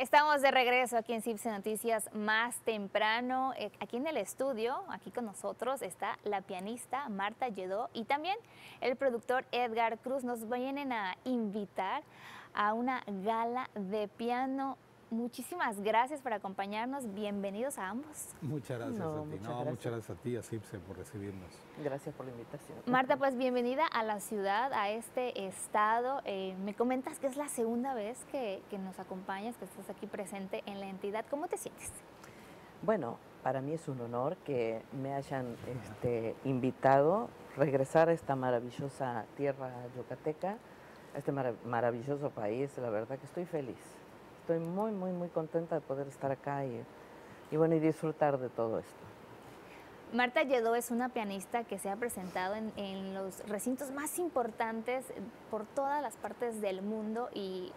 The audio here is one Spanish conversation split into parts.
Estamos de regreso aquí en CIPSE Noticias más temprano. Eh, aquí en el estudio, aquí con nosotros, está la pianista Marta Lledó y también el productor Edgar Cruz. Nos vienen a invitar a una gala de piano Muchísimas gracias por acompañarnos. Bienvenidos a ambos. Muchas gracias a ti. Muchas, gracias. muchas gracias a ti, a CIPSE, por recibirnos. Gracias por la invitación. Marta, pues bienvenida a la ciudad, a este estado. Eh, me comentas que es la segunda vez que, nos acompañas, que estás aquí presente en la entidad. ¿Cómo te sientes? Bueno, para mí es un honor que me hayan este, invitado a regresar a esta maravillosa tierra yucateca, a este maravilloso país. La verdad que estoy feliz estoy muy, muy, muy contenta de poder estar acá y, bueno, y disfrutar de todo esto. Marta Lledó es una pianista que se ha presentado en, en, los recintos más importantes por todas las partes del mundo y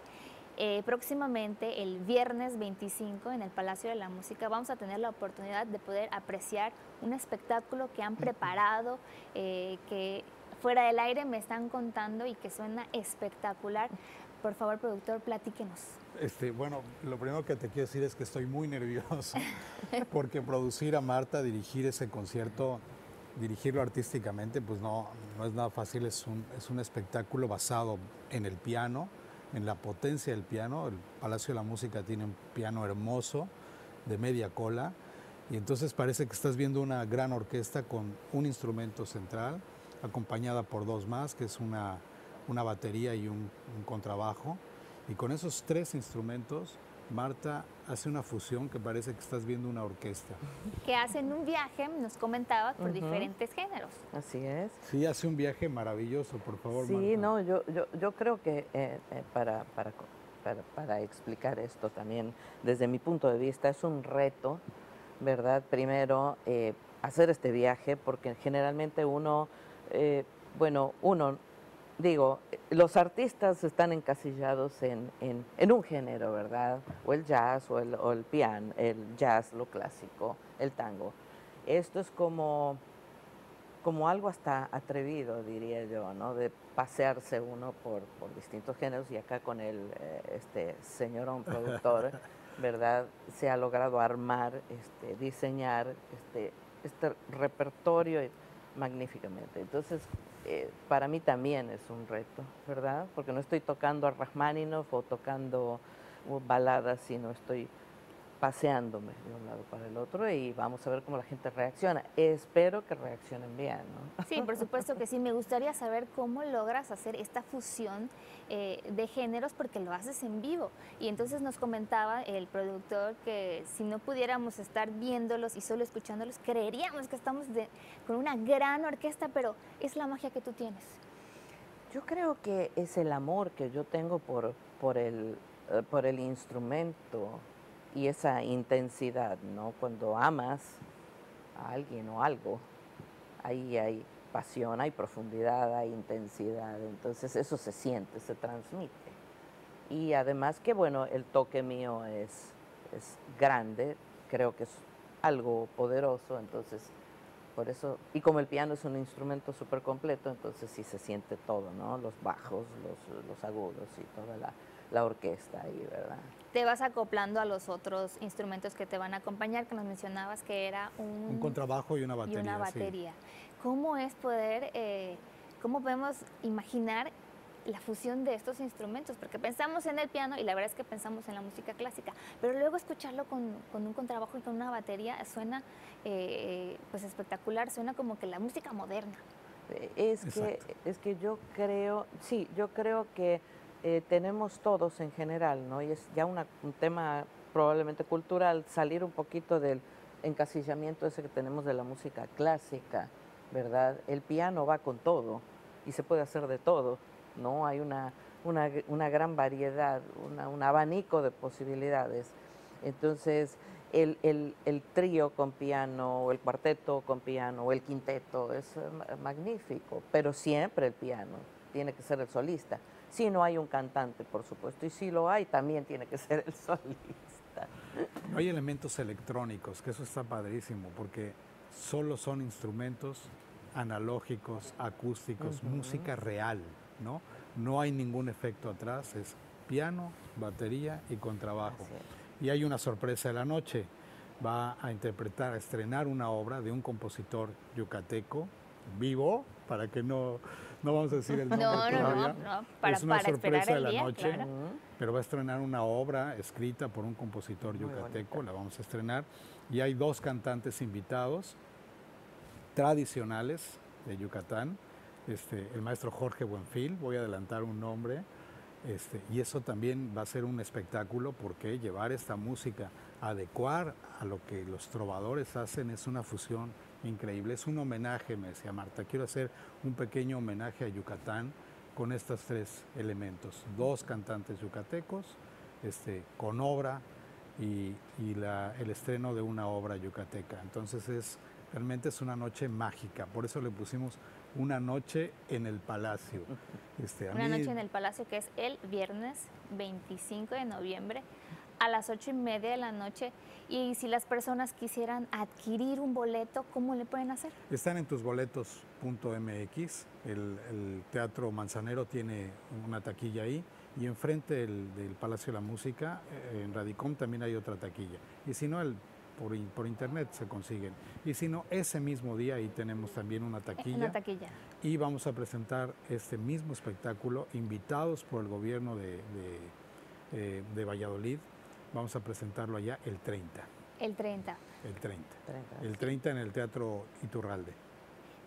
eh, próximamente el viernes 25 en el Palacio de la Música vamos a tener la oportunidad de poder apreciar un espectáculo que han preparado, eh, que fuera del aire me están contando y que suena espectacular. Por favor, productor, platíquenos. Este, bueno, lo primero que te quiero decir es que estoy muy nervioso porque producir a Marta, dirigir ese concierto, dirigirlo artísticamente, pues no, no es nada fácil, es un, es un espectáculo basado en el piano, en la potencia del piano. El Palacio de la Música tiene un piano hermoso, de media cola, y entonces parece que estás viendo una gran orquesta con un instrumento central, acompañada por dos más, que es una una batería y un, contrabajo. Y con esos tres instrumentos, Marta hace una fusión que parece que estás viendo una orquesta. Que hacen un viaje, nos comentaba, por diferentes géneros. Así es. Sí, hace un viaje maravilloso, por favor. Sí, no, yo, yo, yo, creo que eh, eh, para, para, para, explicar esto también, desde mi punto de vista, es un reto, ¿verdad? Primero, eh, hacer este viaje, porque generalmente uno, bueno, uno digo, los artistas están encasillados en, en, un género, ¿verdad? O el jazz, o el, o el piano, el jazz, lo clásico, el tango. Esto es como, como algo hasta atrevido, diría yo, ¿no? De pasearse uno por, por distintos géneros y acá con el eh, este, señor productor, ¿verdad? Se ha logrado armar, este, diseñar este, este repertorio magníficamente. Entonces, eh, para mí también es un reto, ¿verdad? Porque no estoy tocando a Rachmaninoff o tocando baladas, sino estoy paseándome de un lado para el otro y vamos a ver cómo la gente reacciona. Espero que reaccionen bien. ¿no? Sí, por supuesto que sí. Me gustaría saber cómo logras hacer esta fusión eh, de géneros porque lo haces en vivo. Y entonces nos comentaba el productor que si no pudiéramos estar viéndolos y solo escuchándolos, creeríamos que estamos con una gran orquesta, pero es la magia que tú tienes. Yo creo que es el amor que yo tengo por, por, el, eh, por el instrumento y esa intensidad, ¿no? Cuando amas a alguien o algo, ahí hay pasión, hay profundidad, hay intensidad, entonces eso se siente, se transmite. Y además que bueno, el toque mío es, es grande, creo que es algo poderoso, entonces por eso, y como el piano es un instrumento súper completo, entonces sí se siente todo, ¿no? Los bajos, los, los agudos y toda la, la orquesta ahí, ¿verdad? Te vas acoplando a los otros instrumentos que te van a acompañar, que nos mencionabas que era un... Un contrabajo y una batería. Y una batería. ¿Cómo es poder, eh, cómo podemos imaginar la fusión de estos instrumentos, porque pensamos en el piano y la verdad es que pensamos en la música clásica, pero luego escucharlo con, con un contrabajo y con una batería suena eh, pues espectacular, suena como que la música moderna. Es que, es que yo creo, sí, yo creo que eh, tenemos todos en general, ¿no? Y es ya un tema probablemente cultural, salir un poquito del encasillamiento ese que tenemos de la música clásica, ¿verdad? El piano va con todo y se puede hacer de todo, ¿no? Hay una, una, gran variedad, un abanico de posibilidades. Entonces, el, el, el, trío con piano, o el cuarteto con piano, o el quinteto es magnífico, pero siempre el piano tiene que ser el solista. Si no hay un cantante, por supuesto, y si lo hay, también tiene que ser el solista. Hay elementos electrónicos, que eso está padrísimo, porque solo son instrumentos analógicos, acústicos, música real, ¿no? No hay ningún efecto atrás, es piano, batería y contrabajo. Y hay una sorpresa de la noche. Va a interpretar, a estrenar una obra de un compositor yucateco vivo, para que no, no vamos a decir el nombre No, no, no, todavía. no, para, es una para sorpresa de la día, noche, claro. Pero va a estrenar una obra escrita por un compositor Muy yucateco, la vamos a estrenar. Y hay dos cantantes invitados tradicionales de Yucatán, este, el maestro Jorge Buenfil, voy a adelantar un nombre, este, y eso también va a ser un espectáculo porque llevar esta música, adecuar a lo que los trovadores hacen es una fusión increíble, es un homenaje, me decía Marta, quiero hacer un pequeño homenaje a Yucatán con estos tres elementos, dos cantantes yucatecos, este, con obra y, el estreno de una obra yucateca. Entonces es realmente es una noche mágica, por eso le pusimos una noche en el palacio. Este, a Una mí- noche en el Palacio que es el viernes 25 de noviembre a las ocho y media de la noche. Y si las personas quisieran adquirir un boleto, ¿cómo le pueden hacer? Están en tusboletos.mx, el, el Teatro Manzanero tiene una taquilla ahí y enfrente del, del Palacio de la Música, eh, en Radicom también hay otra taquilla. Y si no, el, por, in- por internet se consiguen. Y si no, ese mismo día ahí tenemos también una taquilla. Una taquilla. y vamos a presentar este mismo espectáculo invitados por el gobierno de, de, eh, de Valladolid. Vamos a presentarlo allá el 30, El 30. el 30. Treinta. El 30 en el Teatro Iturralde.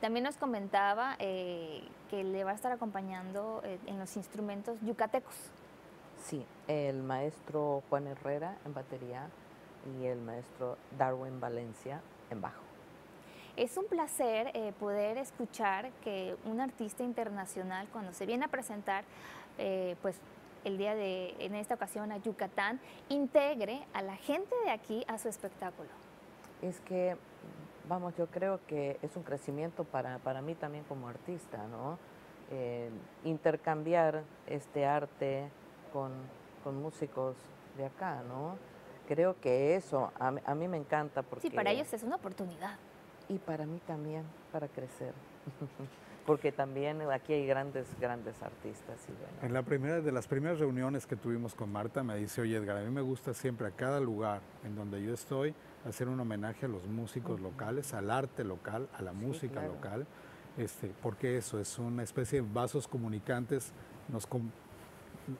También nos comentaba eh, que le va a estar acompañando eh, en los instrumentos yucatecos. Sí, el maestro Juan Herrera en batería y el maestro Darwin Valencia en bajo. Es un placer eh, poder escuchar que un artista internacional, cuando se viene a presentar, eh, pues el día de, en esta ocasión a Yucatán, integre a la gente de aquí a su espectáculo. Es que, vamos, yo creo que es un crecimiento para, para mí también como artista, ¿no? Eh, intercambiar este arte con, con músicos de acá, ¿no? Creo que eso a, mí- a mí me encanta porque... Sí, para ellos es una oportunidad. Y para mí también, para crecer. porque también aquí hay grandes, grandes artistas. Y bueno, En la primera de las primeras reuniones que tuvimos con Marta me dice, oye Edgar, a mí me gusta siempre a cada lugar en donde yo estoy hacer un homenaje a los músicos locales, al arte local, a la Sí, música claro. local, este, porque eso es una especie de vasos comunicantes, nos com-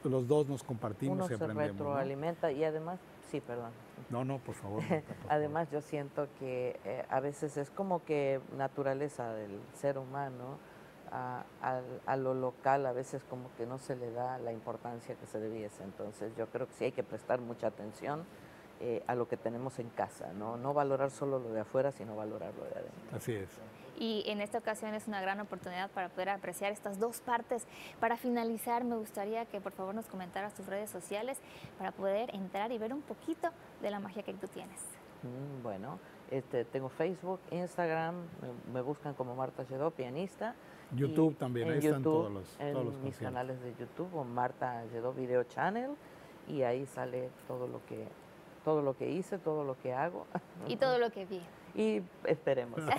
los dos nos compartimos uno y se aprendemos. ¿no? retroalimenta y además, sí, perdón. No, no, por favor. Por favor. Además, yo siento que eh, a veces es como que naturaleza del ser humano a, a lo local, a veces como que no se le da la importancia que se debiese. Entonces, yo creo que sí hay que prestar mucha atención eh, a lo que tenemos en casa, ¿no? No valorar solo lo de afuera, sino valorar lo de adentro. Así es. Y en esta ocasión es una gran oportunidad para poder apreciar estas dos partes. Para finalizar, me gustaría que por favor nos comentaras tus redes sociales para poder entrar y ver un poquito de la magia que tú tienes. Mm, bueno, este, tengo Facebook, Instagram, me, me buscan como Marta Lledó, pianista. y YouTube también, en ahí están YouTube, todos los, En todos los mis canales de YouTube o Marta Lledó Video Channel y ahí sale todo lo que todo lo que hice, todo lo que hago Y todo lo que vi. y esperemos.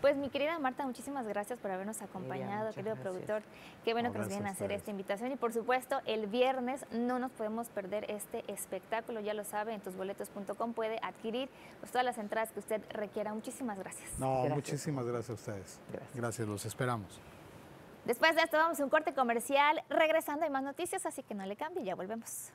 Pues mi querida Marta, muchísimas gracias por habernos acompañado, querido gracias. productor. Qué bueno No, que nos vienen a hacer esta invitación. Y por supuesto, el viernes no nos podemos perder este espectáculo, ya lo sabe, en tusboletos.com puede adquirir pues, todas las entradas que usted requiera. Muchísimas gracias. No, Gracias. muchísimas gracias a ustedes. Gracias. Gracias, los esperamos. Después de esto vamos a un corte comercial, regresando hay más noticias, así que no le cambie, ya volvemos.